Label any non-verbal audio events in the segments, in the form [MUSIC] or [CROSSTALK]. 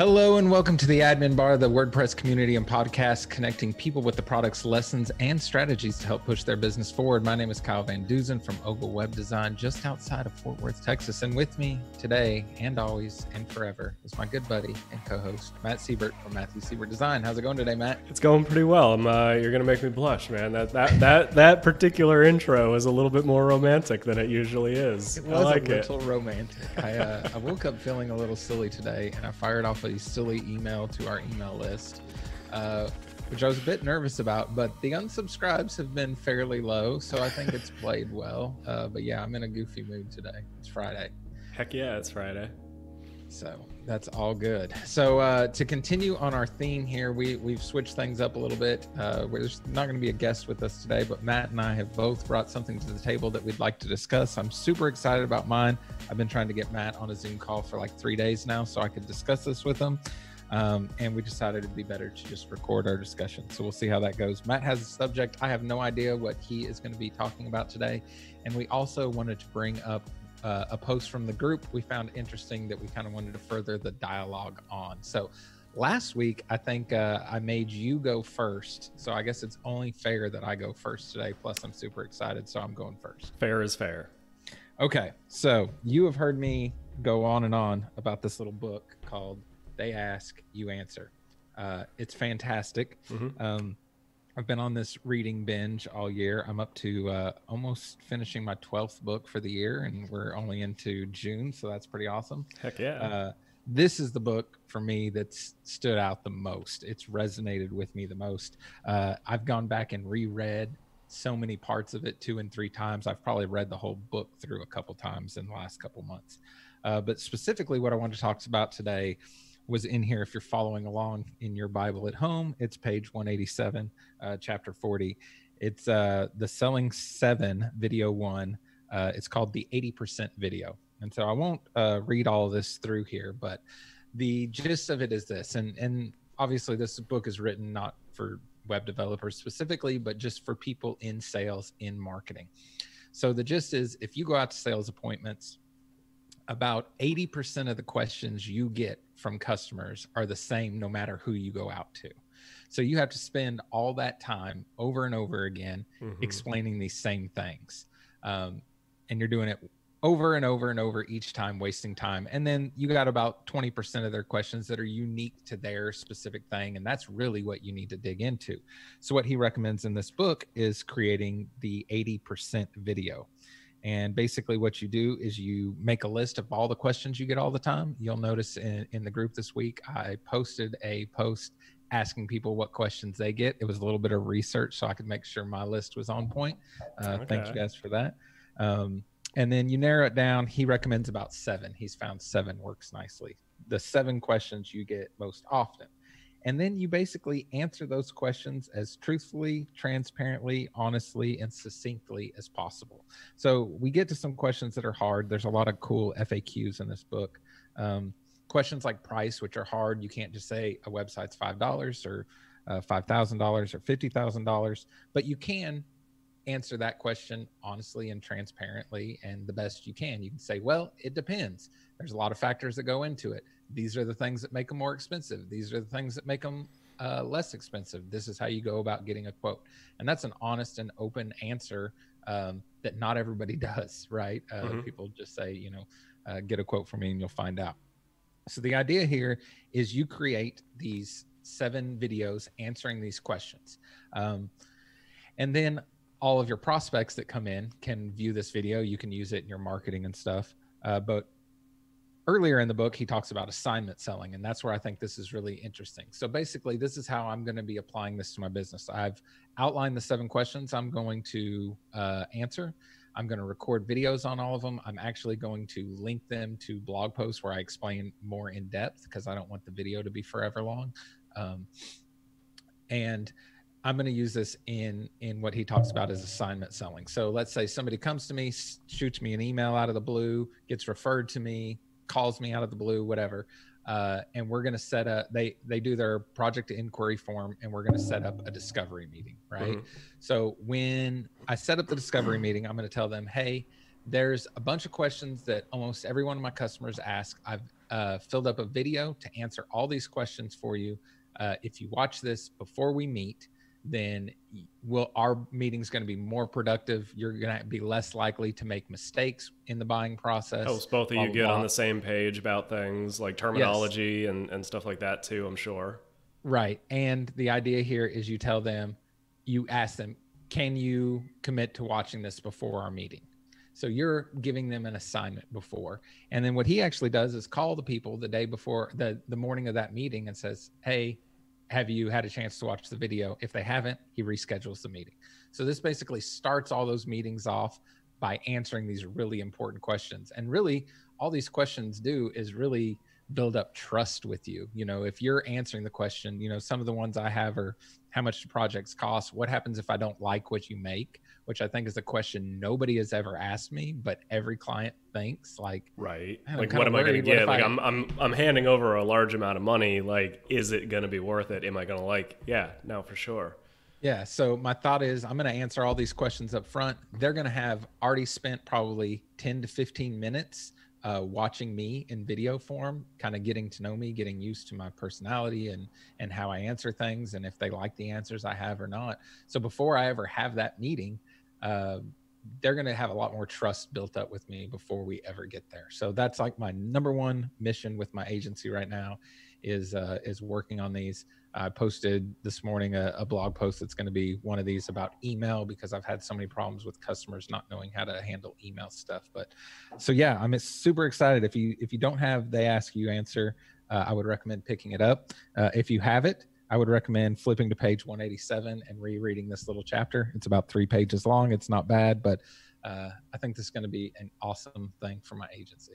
Hello and welcome to the Admin Bar, the WordPress community and podcast connecting people with the products, lessons, and strategies to help push their business forward. My name is Kyle Van Deusen from OGAL Web Design, just outside of Fort Worth, Texas. And with me today and always and forever is my good buddy and co-host Matt Sebert from Matthew Sebert Design. How's it going today, Matt? It's going pretty well. Uh, you're gonna make me blush, man. That that that that particular intro is a little bit more romantic than it usually is. It was I like a it. little romantic. I, uh, I woke up feeling a little silly today, and I fired off a silly email to our email list, uh, which I was a bit nervous about. But the unsubscribes have been fairly low, so I think it's played well. Uh, but yeah, I'm in a goofy mood today. It's Friday. Heck yeah, it's Friday. So that's all good. So uh, to continue on our theme here, we we've switched things up a little bit. Uh, there's not going to be a guest with us today, but Matt and I have both brought something to the table that we'd like to discuss. I'm super excited about mine. I've been trying to get Matt on a Zoom call for like three days now, so I could discuss this with him. Um, and we decided it'd be better to just record our discussion. So we'll see how that goes. Matt has a subject. I have no idea what he is going to be talking about today. And we also wanted to bring up uh, a post from the group we found interesting that we kind of wanted to further the dialogue on. So last week, I think uh, I made you go first. So I guess it's only fair that I go first today. Plus, I'm super excited. So I'm going first. Fair is fair. Okay. So you have heard me go on and on about this little book called They Ask, You Answer. Uh, it's fantastic. Mhm. Um, I've been on this reading binge all year. I'm up to uh, almost finishing my 12th book for the year, and we're only into June. So that's pretty awesome. Heck yeah. Uh, this is the book for me that's stood out the most. It's resonated with me the most. Uh, I've gone back and reread so many parts of it two and three times. I've probably read the whole book through a couple times in the last couple months. Uh, but specifically, what I want to talk about today was in here. If you're following along in your Bible at home, it's page 187, uh, chapter 40. It's uh, the Selling Seven video one. Uh, it's called the 80% video. And so I won't uh, read all this through here, but the gist of it is this. And, and obviously, this book is written not for web developers specifically, but just for people in sales, in marketing. So the gist is if you go out to sales appointments, about 80% of the questions you get from customers are the same no matter who you go out to. So you have to spend all that time over and over again Mhm. explaining these same things. Um, and you're doing it over and over and over each time, wasting time. And then you got about 20% of their questions that are unique to their specific thing. And that's really what you need to dig into. So, what he recommends in this book is creating the 80% video. And basically, what you do is you make a list of all the questions you get all the time. You'll notice in, in the group this week, I posted a post asking people what questions they get. It was a little bit of research so I could make sure my list was on point. Uh, Thank you guys for that. Um, and then you narrow it down. He recommends about seven. He's found seven works nicely. The seven questions you get most often. And then you basically answer those questions as truthfully, transparently, honestly, and succinctly as possible. So we get to some questions that are hard. There's a lot of cool FAQs in this book. Um, questions like price, which are hard. You can't just say a website's five dollars or uh, five thousand dollars or fifty thousand dollars, but you can answer that question honestly and transparently and the best you can. You can say, well, it depends. There's a lot of factors that go into it. These are the things that make them more expensive. These are the things that make them uh, less expensive. This is how you go about getting a quote. And that's an honest and open answer um, that not everybody [LAUGHS] does, right? Uh, Mhm. People just say, you know, uh, get a quote from me and you'll find out. So the idea here is you create these seven videos answering these questions. Um, and then all of your prospects that come in can view this video. You can use it in your marketing and stuff. Uh, but earlier in the book, he talks about assignment selling, and that's where I think this is really interesting. So basically, this is how I'm going to be applying this to my business. I've outlined the seven questions I'm going to uh, answer. I'm going to record videos on all of them. I'm actually going to link them to blog posts where I explain more in depth because I don't want the video to be forever long. Um, and I'm going to use this in in what he talks about as assignment selling. So let's say somebody comes to me, shoots me an email out of the blue, gets referred to me, calls me out of the blue, whatever, uh, and we're going to set up they they do their project inquiry form, and we're going to set up a discovery meeting, right? Mhm. So when I set up the discovery meeting, I'm going to tell them, hey, there's a bunch of questions that almost every one of my customers ask. I've uh, filled up a video to answer all these questions for you. Uh, if you watch this before we meet, then will our meeting's going to be more productive. You're going to be less likely to make mistakes in the buying process. Helps both of you get on the same page about things like terminology yes. and, and stuff like that too, I'm sure. Right. And the idea here is you tell them, you ask them, can you commit to watching this before our meeting? So you're giving them an assignment before. And then what he actually does is call the people the day before the, the morning of that meeting and says, Hey, have you had a chance to watch the video? If they haven't, he reschedules the meeting. So this basically starts all those meetings off by answering these really important questions. And really, all these questions do is really build up trust with you. You know, if you're answering the question, you know, some of the ones I have are how much do projects cost? What happens if I don't like what you make? Which I think is a question nobody has ever asked me, but every client thinks like, right. Like, what am I going to get? Like, I... I'm, I'm, I'm handing over a large amount of money. Like, is it going to be worth it? Am I going to like, yeah, no, for sure. Yeah. So my thought is I'm going to answer all these questions up front. They're going to have already spent probably 10 to 15 minutes uh, watching me in video form, kind of getting to know me, getting used to my personality and and how I answer things, and if they like the answers I have or not. So before I ever have that meeting, uh, they're going to have a lot more trust built up with me before we ever get there. So that's like my number one mission with my agency right now, is uh, is working on these. I posted this morning a, a blog post that's going to be one of these about email because I've had so many problems with customers not knowing how to handle email stuff. But so yeah, I'm super excited. If you if you don't have they ask you answer, uh, I would recommend picking it up. Uh, if you have it, I would recommend flipping to page 187 and rereading this little chapter. It's about three pages long. It's not bad, but uh, I think this is going to be an awesome thing for my agency.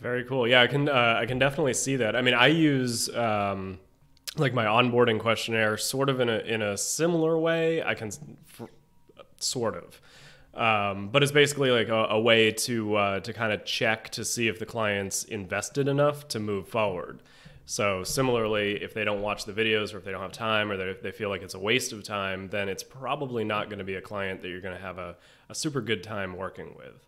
Very cool. Yeah, I can uh, I can definitely see that. I mean, I use. Um like my onboarding questionnaire sort of in a in a similar way i can sort of um, but it's basically like a, a way to uh, to kind of check to see if the client's invested enough to move forward so similarly if they don't watch the videos or if they don't have time or if they feel like it's a waste of time then it's probably not going to be a client that you're going to have a, a super good time working with.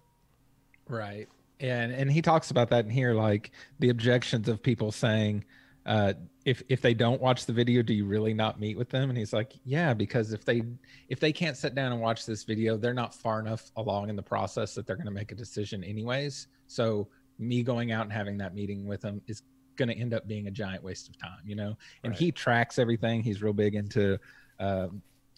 Right. And and he talks about that in here like the objections of people saying uh, if if they don't watch the video do you really not meet with them? And he's like yeah because if they if they can't sit down and watch this video they're not far enough along in the process that they're going to make a decision anyways. So me going out and having that meeting with them is going to end up being a giant waste of time you know? And right. he tracks everything. He's real big into uh,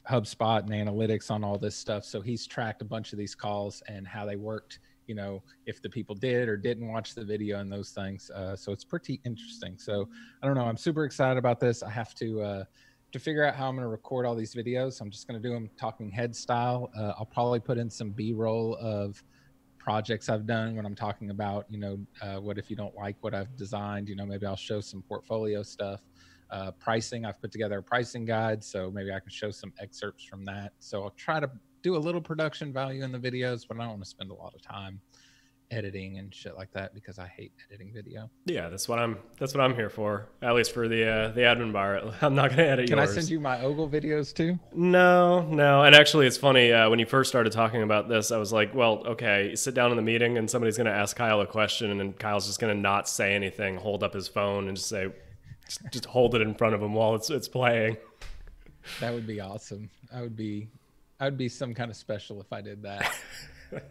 hubspot and analytics on all this stuff. So he's tracked a bunch of these calls and how they worked you know if the people did or didn't watch the video and those things. Uh, so it's pretty interesting. So i don't know. I'm super excited about this. I have to uh, to figure out how i'm going to record all these videos. I'm just going to do them talking head style. Uh, i'll probably put in some b-roll of projects i've done when i'm talking about you know uh, what if you don't like what i've designed you know maybe i'll show some portfolio stuff. Uh, pricing i've put together a pricing guide so maybe i can show some excerpts from that. So i'll try to do a little production value in the videos, but I don't want to spend a lot of time editing and shit like that because I hate editing video. Yeah, that's what I'm. That's what I'm here for. At least for the uh, the admin bar. [LAUGHS] I'm not gonna edit. Can yours. I send you my OGAL videos too? No, no. And actually, it's funny uh, when you first started talking about this. I was like, well, okay, sit down in the meeting and somebody's gonna ask Kyle a question, and then Kyle's just gonna not say anything, hold up his phone, and just say, just, just hold it in front of him while it's it's playing. That would be awesome. I would be I would be some kind of special if I did that. [LAUGHS]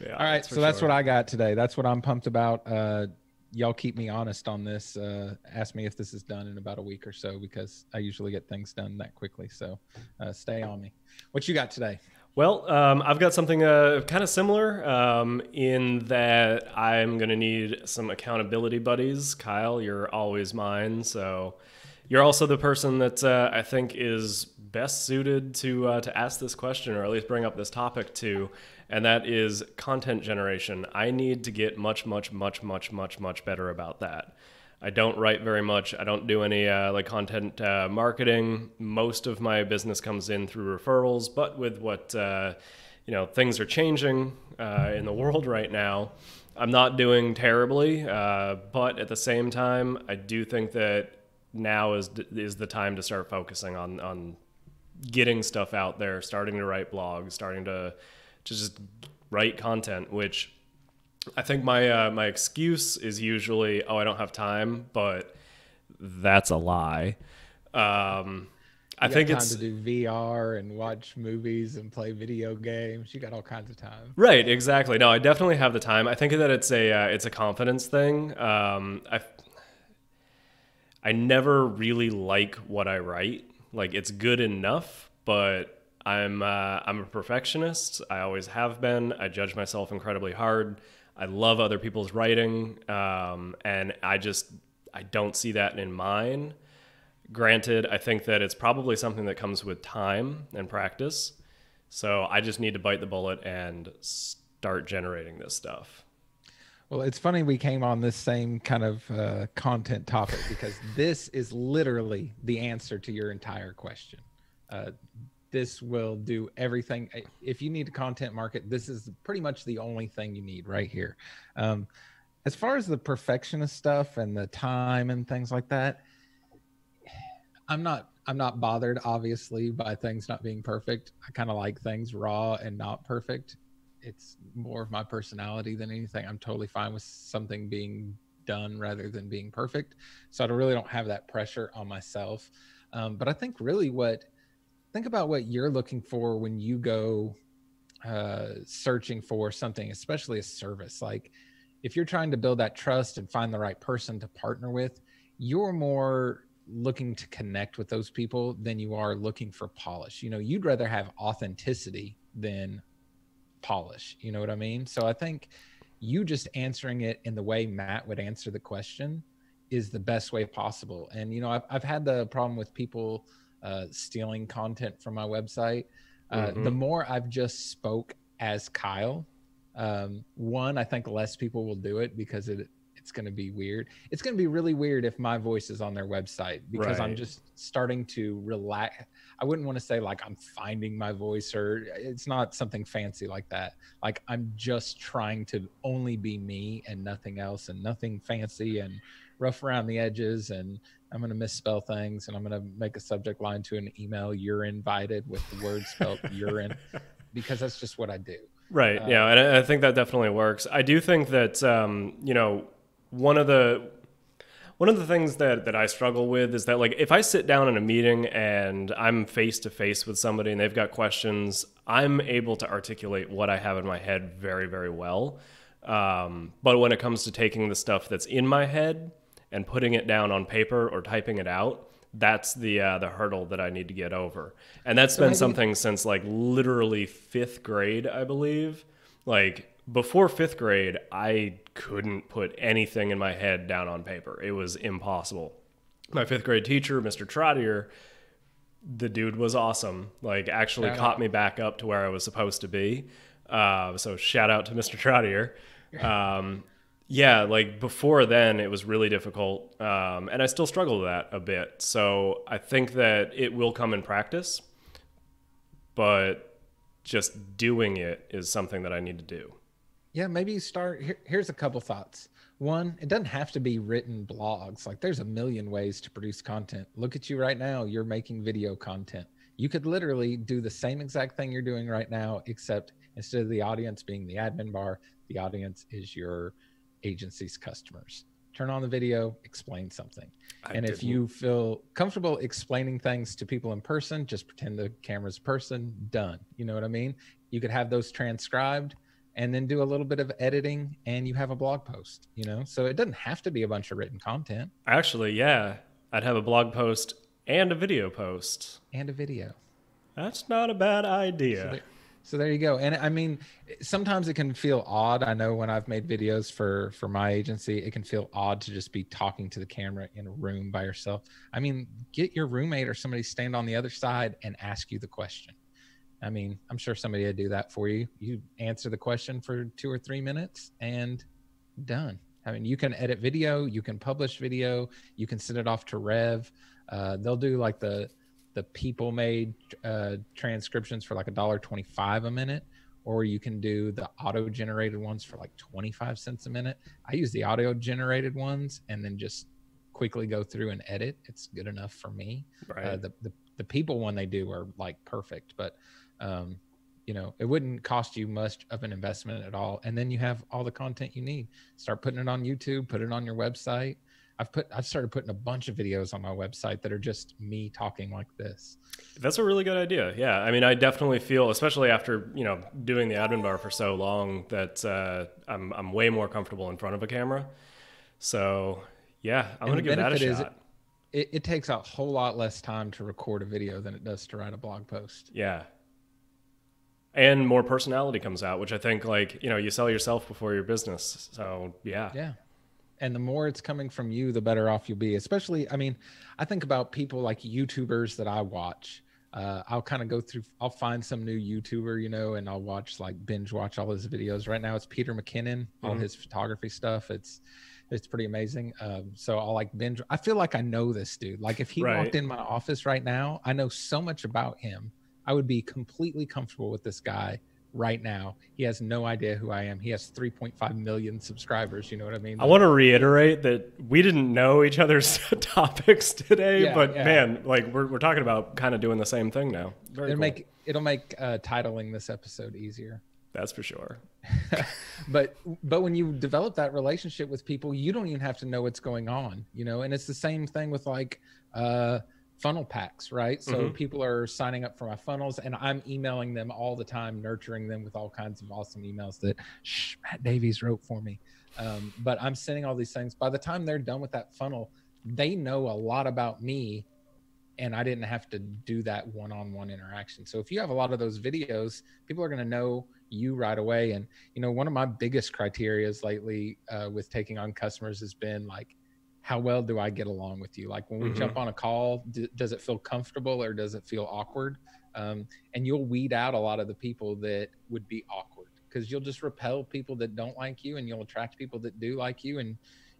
yeah. All right, so sure. that's what I got today. That's what I'm pumped about. Uh, y'all keep me honest on this. Uh, ask me if this is done in about a week or so because I usually get things done that quickly. So uh, stay on me. What you got today? Well, um, I've got something uh, kind of similar um, in that I'm going to need some accountability buddies. Kyle, you're always mine. So you're also the person that uh, I think is best suited to uh, to ask this question or at least bring up this topic to, and that is content generation. I need to get much, much, much, much, much, much better about that. I don't write very much. I don't do any uh, like content uh, marketing. Most of my business comes in through referrals, but with what uh, you know, things are changing uh, in the world right now. I'm not doing terribly, uh, but at the same time, I do think that now is is the time to start focusing on on getting stuff out there, starting to write blogs, starting to, to just write content, which I think my uh, my excuse is usually, oh, I don't have time, but that's a lie. Um, I think time it's to do VR and watch movies and play video games. You got all kinds of time. right, exactly. No, I definitely have the time. I think that it's a uh, it's a confidence thing. Um, I I never really like what I write. Like it's good enough, but I'm uh, I'm a perfectionist. I always have been. I judge myself incredibly hard. I love other people's writing, um, and I just I don't see that in mine. Granted, I think that it's probably something that comes with time and practice. So I just need to bite the bullet and start generating this stuff. Well, it's funny we came on this same kind of uh, content topic because this is literally the answer to your entire question. Uh, this will do everything. If you need a content market, this is pretty much the only thing you need right here. Um, as far as the perfectionist stuff and the time and things like that, I'm not I'm not bothered obviously by things not being perfect. I kind of like things raw and not perfect. It's more of my personality than anything. I'm totally fine with something being done rather than being perfect. So I really don't have that pressure on myself. Um, but I think really what think about what you're looking for when you go uh, searching for something, especially a service. Like if you're trying to build that trust and find the right person to partner with, you're more looking to connect with those people than you are looking for polish. You know, you'd rather have authenticity than polish. You know what I mean? So I think you just answering it in the way Matt would answer the question is the best way possible. And, you know, I've, I've had the problem with people uh, stealing content from my website. Uh, mm-hmm. The more I've just spoke as Kyle, um, one, I think less people will do it because it it's going to be weird. It's going to be really weird if my voice is on their website because right. I'm just starting to relax. I wouldn't want to say like I'm finding my voice or it's not something fancy like that. Like I'm just trying to only be me and nothing else and nothing fancy and rough around the edges and I'm going to misspell things and I'm going to make a subject line to an email you're invited with the word spelled urine [LAUGHS] because that's just what I do. Right. Uh, yeah. And I think that definitely works. I do think that, um, you know, one of the one of the things that that I struggle with is that like if I sit down in a meeting and I'm face to face with somebody and they've got questions, I'm able to articulate what I have in my head very very well. Um, but when it comes to taking the stuff that's in my head and putting it down on paper or typing it out, that's the uh, the hurdle that I need to get over. And that's so been something since like literally fifth grade, I believe. Like before fifth grade, I couldn't put anything in my head down on paper. It was impossible. My fifth grade teacher, Mr. Trottier, the dude was awesome. Like, actually shout caught out. me back up to where I was supposed to be. Uh, so, shout out to Mr. Trottier. [LAUGHS] Um, yeah, like before then, it was really difficult. Um, and I still struggle with that a bit. So, I think that it will come in practice, but just doing it is something that I need to do yeah, maybe start. Here, here's a couple thoughts. One, it doesn't have to be written blogs. Like there's a million ways to produce content. Look at you right now. You're making video content. You could literally do the same exact thing you're doing right now, except instead of the audience being the admin bar, the audience is your agency's customers. Turn on the video, explain something. I and if you feel comfortable explaining things to people in person, just pretend the camera's person, done. You know what I mean? You could have those transcribed and then do a little bit of editing and you have a blog post you know so it doesn't have to be a bunch of written content actually yeah i'd have a blog post and a video post and a video that's not a bad idea so so there you go and i mean sometimes it can feel odd i know when i've made videos for for my agency it can feel odd to just be talking to the camera in a room by yourself i mean get your roommate or somebody stand on the other side and ask you the question I mean, I'm sure somebody would do that for you. You answer the question for two or three minutes and done. I mean, you can edit video, you can publish video, you can send it off to Rev. Uh, they'll do like the the people made uh, transcriptions for like a dollar twenty five a minute, or you can do the auto generated ones for like twenty five cents a minute. I use the audio generated ones and then just quickly go through and edit. It's good enough for me. Uh, right. Uh, the, the the people one they do are like perfect, but um, you know it wouldn't cost you much of an investment at all and then you have all the content you need start putting it on youtube put it on your website i've put i've started putting a bunch of videos on my website that are just me talking like this. That's a really good idea. Yeah. I mean i definitely feel especially after you know doing the admin bar for so long that uh, I'm, I'm way more comfortable in front of a camera. So yeah i'm gonna give that a shot. it, it takes a whole lot less time to record a video than it does to write a blog post. Yeah. And more personality comes out, which I think like you know you sell yourself before your business. So yeah, yeah. And the more it's coming from you, the better off you'll be. Especially, I mean, I think about people like YouTubers that I watch. Uh, I'll kind of go through. I'll find some new YouTuber, you know, and I'll watch like binge watch all his videos. Right now, it's Peter McKinnon, all mm-hmm. his photography stuff. It's it's pretty amazing. Um, so I'll like binge. I feel like I know this dude. Like if he right. walked in my office right now, I know so much about him I would be completely comfortable with this guy right now. He has no idea who I am. He has 3.5 million subscribers. You know what I mean? I want to reiterate that we didn't know each other's [LAUGHS] topics today, yeah, but yeah. man, like we're, we're talking about kind of doing the same thing now. Very it'll cool. make it'll make uh, titling this episode easier. That's for sure. [LAUGHS] but but when you develop that relationship with people, you don't even have to know what's going on, you know. And it's the same thing with like. Uh, funnel packs, right? So mm-hmm. people are signing up for my funnels and I'm emailing them all the time, nurturing them with all kinds of awesome emails that shh, Matt Davies wrote for me. Um, but I'm sending all these things. By the time they're done with that funnel, they know a lot about me and I didn't have to do that one on one interaction. So if you have a lot of those videos, people are going to know you right away. And, you know, one of my biggest criterias lately uh, with taking on customers has been like, how well do I get along with you? Like when we mm-hmm. jump on a call, d- does it feel comfortable or does it feel awkward? Um, and you'll weed out a lot of the people that would be awkward because you'll just repel people that don't like you and you'll attract people that do like you. And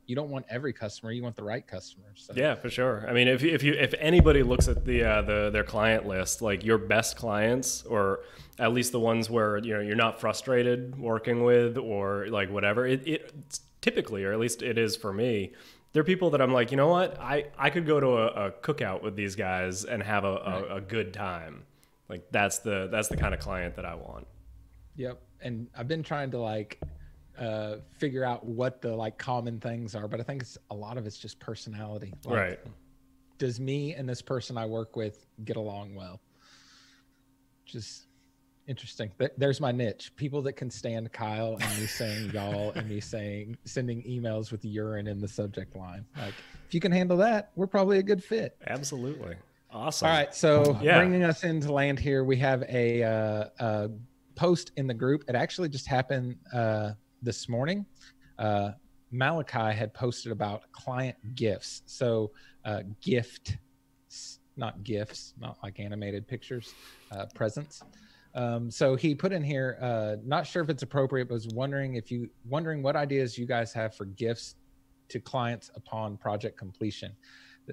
you don't want every customer; you want the right customers. So. Yeah, for sure. I mean, if if you if anybody looks at the uh, the their client list, like your best clients, or at least the ones where you know you're not frustrated working with, or like whatever, it, it typically, or at least it is for me, they're people that I'm like, you know what? I, I could go to a, a cookout with these guys and have a, right. a, a, good time. Like that's the that's the kind of client that I want. Yep. And I've been trying to like uh, figure out what the like common things are, but I think it's a lot of it's just personality. Like, right. Does me and this person I work with get along well? Just Interesting. There's my niche. People that can stand Kyle and me saying y'all and me [LAUGHS] saying sending emails with urine in the subject line. Like, if you can handle that, we're probably a good fit. Absolutely. Awesome. All right. So, yeah. bringing us into land here, we have a, uh, a post in the group. It actually just happened uh, this morning. Uh, Malakai had posted about client gifts. So, uh, gift, not gifts, not like animated pictures, uh, presents. Um, so he put in here, uh, not sure if it's appropriate, but was wondering if you wondering what ideas you guys have for gifts to clients upon project completion.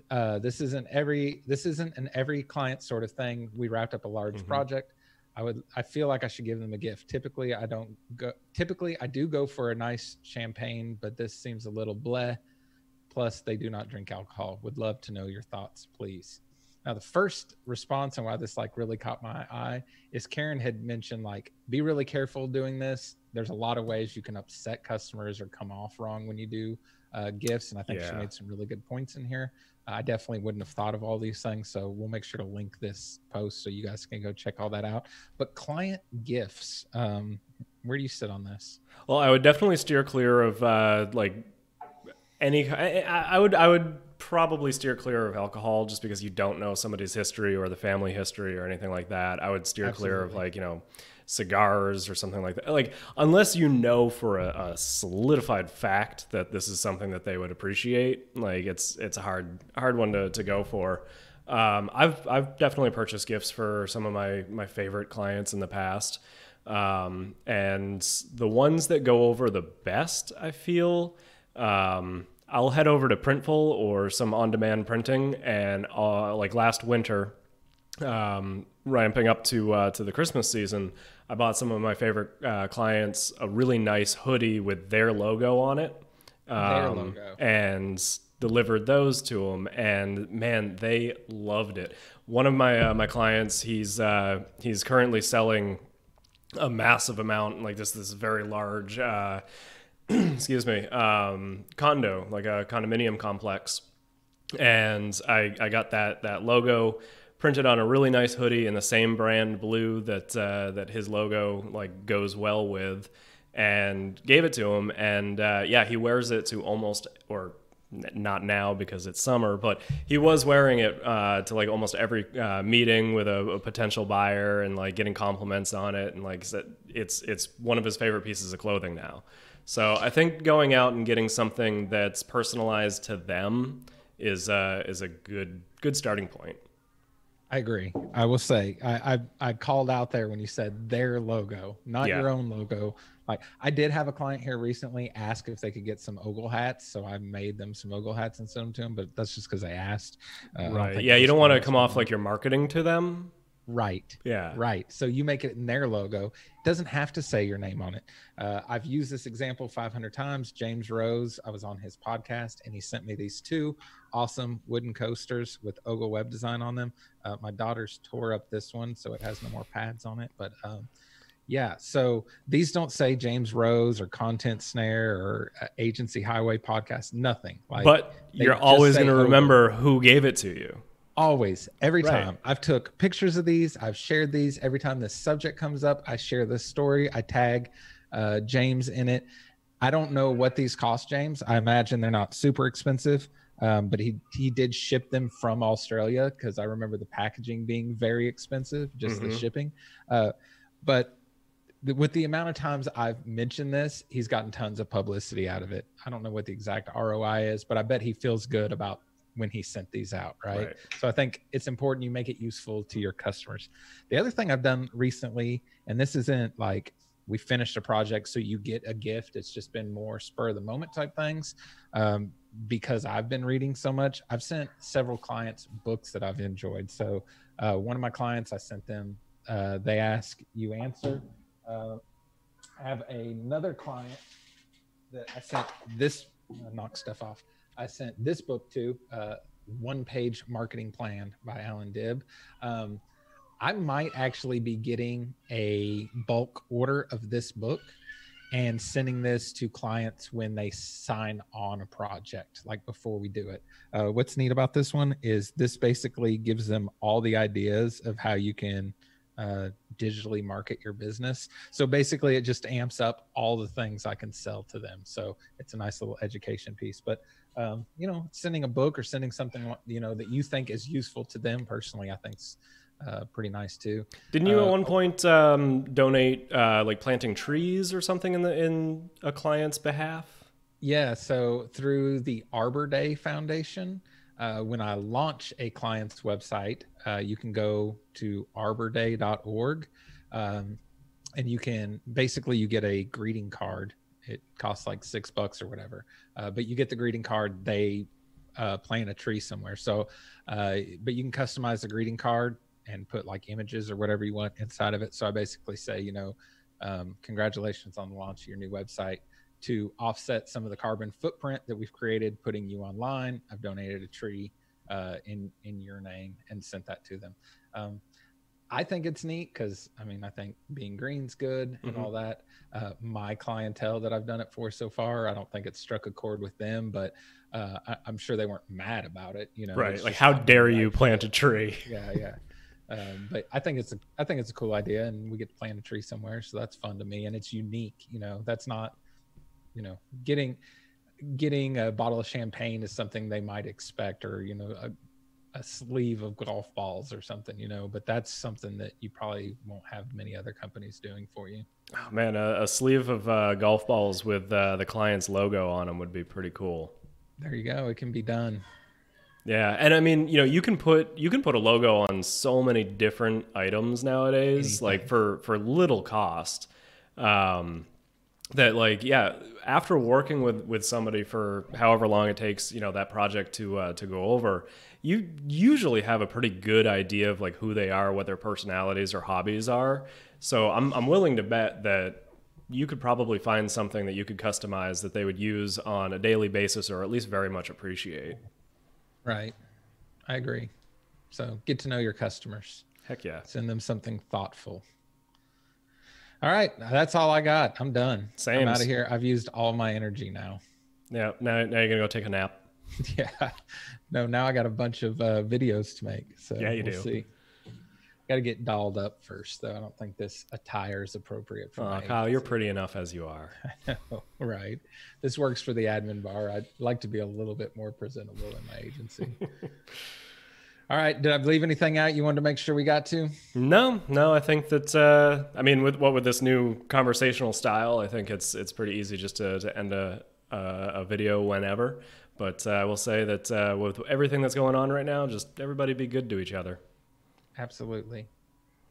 Uh, this isn't every this isn't an every client sort of thing. We wrapped up a large mm-hmm. project. I would I feel like I should give them a gift. Typically, I don't go. Typically, I do go for a nice champagne, but this seems a little bleh. Plus, they do not drink alcohol. Would love to know your thoughts, please. Now, the first response and why this like really caught my eye is Karen had mentioned like be really careful doing this. There's a lot of ways you can upset customers or come off wrong when you do uh, gifts, and I think yeah. she made some really good points in here. I definitely wouldn't have thought of all these things, so we'll make sure to link this post so you guys can go check all that out. But client gifts, um, where do you sit on this? Well, I would definitely steer clear of uh, like any. I, I would I would probably steer clear of alcohol just because you don't know somebody's history or the family history or anything like that. I would steer Absolutely. clear of like, you know, cigars or something like that. Like, unless you know for a, a, solidified fact that this is something that they would appreciate, like it's it's a hard hard one to, to go for. Um, I've I've definitely purchased gifts for some of my my favorite clients in the past, um, and the ones that go over the best, I feel. Um, I'll head over to Printful or some on-demand printing, and uh, like last winter, um, ramping up to uh, to the Christmas season, I bought some of my favorite uh, clients a really nice hoodie with their logo on it, um, logo. and delivered those to them. And man, they loved it. One of my uh, my clients, he's uh, he's currently selling a massive amount, like this this very large, uh, [CLEARS THROAT] excuse me, um, condo, like a condominium complex, and I I got that that logo printed on a really nice hoodie in the same brand blue that uh, that his logo like goes well with, and gave it to him, and uh, yeah, he wears it to almost or not now because it's summer, but he was wearing it uh, to like almost every uh, meeting with a, a, potential buyer and like getting compliments on it. And like it's it's one of his favorite pieces of clothing now. So I think going out and getting something that's personalized to them is uh, is a good good starting point. I agree. I will say I, I, I called out there when you said their logo, not yeah. your own logo. Like I did have a client here recently ask if they could get some OGAL hats, so I made them some OGAL hats and sent them to them. But that's just because I asked. Uh, right. Yeah, you don't want to come off like you're marketing to them. Right. Yeah. Right. So you make it in their logo. It doesn't have to say your name on it. Uh, I've used this example 500 times. James Rose, I was on his podcast and he sent me these two awesome wooden coasters with OGAL web design on them. Uh, my daughter's tore up this one, so it has no more pads on it. But um, yeah, so these don't say James Rose or Content Snare or uh, Agency Highway Podcast, nothing. Like, but you're always going to remember who gave it to you always every right. time i've took pictures of these i've shared these every time this subject comes up i share this story i tag uh, james in it i don't know what these cost james i imagine they're not super expensive um, but he he did ship them from australia because i remember the packaging being very expensive just mm-hmm. the shipping uh, but with the amount of times I've mentioned this, he's gotten tons of publicity out of it. I don't know what the exact ROI is, but I bet he feels good about when he sent these out, right? right? So I think it's important you make it useful to your customers. The other thing I've done recently, and this isn't like we finished a project so you get a gift, it's just been more spur of the moment type things. Um, because I've been reading so much, I've sent several clients books that I've enjoyed. So uh, one of my clients, I sent them, uh, they ask, you answer. Uh, I have another client that I sent this, uh, knock stuff off. I sent this book to, uh, One Page Marketing Plan by Allan Dib. Um, I might actually be getting a bulk order of this book and sending this to clients when they sign on a project, like before we do it. Uh, what's neat about this one is this basically gives them all the ideas of how you can uh, digitally market your business. So basically, it just amps up all the things I can sell to them. So it's a nice little education piece. But um, you know, sending a book or sending something you know that you think is useful to them personally, I think's uh, pretty nice too. Didn't you uh, at one point um, donate uh, like planting trees or something in the in a client's behalf? Yeah, so through the Arbor Day Foundation, uh, when I launch a client's website, uh, you can go to arborday.org, um, and you can basically you get a greeting card it costs like six bucks or whatever. Uh, but you get the greeting card. They uh, plant a tree somewhere. So, uh, but you can customize the greeting card and put like images or whatever you want inside of it. So I basically say, you know, um, congratulations on the launch of your new website. To offset some of the carbon footprint that we've created, putting you online, I've donated a tree uh, in in your name and sent that to them. Um, I think it's neat because I mean I think being green's good and mm-hmm. all that. Uh, my clientele that I've done it for so far, I don't think it struck a chord with them, but uh, I, am sure they weren't mad about it. You know, right? Like, how dare you plant a tree? [LAUGHS] Yeah, yeah. Um, but I think it's a I think it's a cool idea, and we get to plant a tree somewhere, so that's fun to me, and it's unique. You know, that's not, you know, getting getting a bottle of champagne is something they might expect, or you know, a, a sleeve of golf balls or something, you know, but that's something that you probably won't have many other companies doing for you. Oh, man, a, a sleeve of uh, golf balls with uh, the client's logo on them would be pretty cool. There you go. It can be done. Yeah, and I mean, you know, you can put you can put a logo on so many different items nowadays, Anything. like for for little cost. Um, that like yeah after working with with somebody for however long it takes you know that project to uh, to go over you usually have a pretty good idea of like who they are what their personalities or hobbies are. So i'm i'm willing to bet that you could probably find something that you could customize that they would use on a daily basis or at least very much appreciate. Right. I agree. So get to know your customers. Heck yeah. Send them something thoughtful All right, that's all I got. I'm done. Same. I'm out of here. I've used all my energy now. Yeah. Now, now you're gonna go take a nap. [LAUGHS] yeah. No, now I got a bunch of uh, videos to make. So Yeah, you we'll do. See. Got to get dolled up first, though. I don't think this attire is appropriate for Oh, my Kyle, you're pretty enough as you are. [LAUGHS] I know, right. This works for the admin bar. I'd like to be a little bit more presentable in my agency. [LAUGHS] All right. Did I leave anything out you wanted to make sure we got to? No, no, I think that uh, I mean, with what with this new conversational style, I think it's it's pretty easy just to, to end a a video whenever. But uh, I will say that uh, with everything that's going on right now, just everybody be good to each other. Absolutely.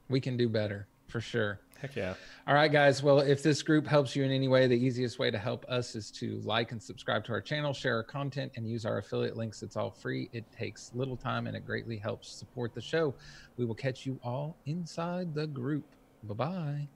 We can do better for sure. Heck yeah. All right, guys. Well, if this group helps you in any way, the easiest way to help us is to like and subscribe to our channel, share our content, and use our affiliate links. It's all free. It takes little time and it greatly helps support the show. We will catch you all inside the group. Bye bye.